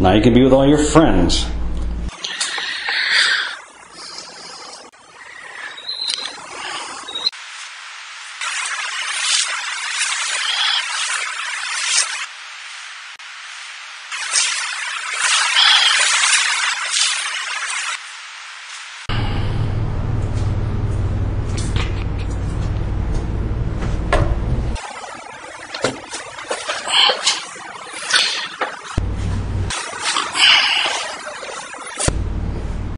Now you can be with all your friends.